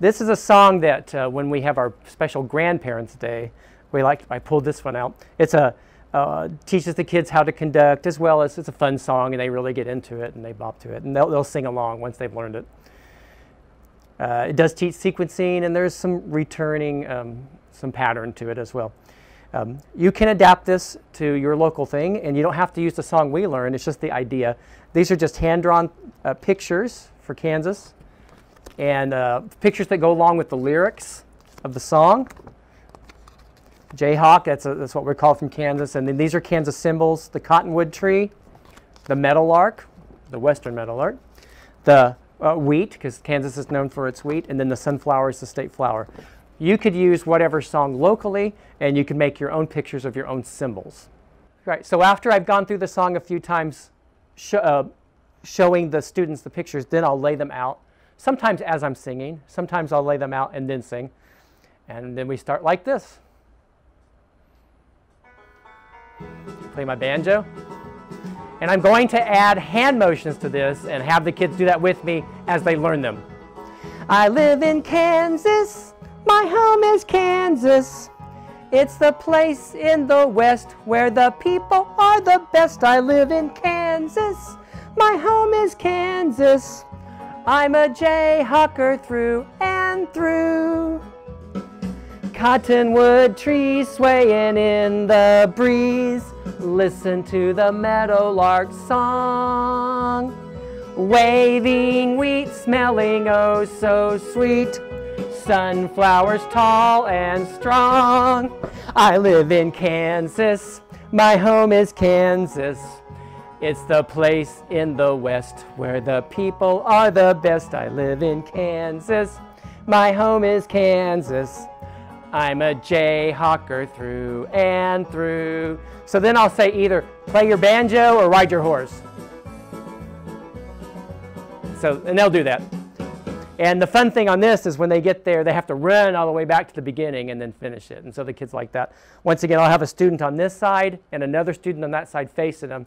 This is a song that uh, when we have our special Grandparents' Day, we like. I pulled this one out. It's a uh, teaches the kids how to conduct as well as it's a fun song and they really get into it and they bop to it and they'll, they'll sing along once they've learned it. Uh, it does teach sequencing and there's some returning, um, some pattern to it as well. Um, you can adapt this to your local thing and you don't have to use the song we learned, it's just the idea. These are just hand-drawn uh, pictures for Kansas and uh, pictures that go along with the lyrics of the song. Jayhawk, that's, a, that's what we're called from Kansas. And then these are Kansas symbols, the cottonwood tree, the meadowlark, the western meadowlark, the uh, wheat, because Kansas is known for its wheat, and then the sunflower is the state flower. You could use whatever song locally, and you can make your own pictures of your own symbols. Right, so after I've gone through the song a few times, sh uh, showing the students the pictures, then I'll lay them out. Sometimes as I'm singing, sometimes I'll lay them out and then sing. And then we start like this. Play my banjo. And I'm going to add hand motions to this and have the kids do that with me as they learn them. I live in Kansas, my home is Kansas. It's the place in the West where the people are the best. I live in Kansas, my home is Kansas. I'm a Jayhawker through and through. Cottonwood trees swaying in the breeze. Listen to the meadowlark song. Waving wheat smelling oh so sweet. Sunflowers tall and strong. I live in Kansas. My home is Kansas. It's the place in the West where the people are the best. I live in Kansas. My home is Kansas. I'm a Jayhawker through and through. So then I'll say either play your banjo or ride your horse. So, and they'll do that. And the fun thing on this is when they get there, they have to run all the way back to the beginning and then finish it. And so the kids like that. Once again, I'll have a student on this side and another student on that side facing them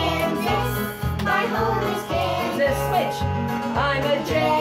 the.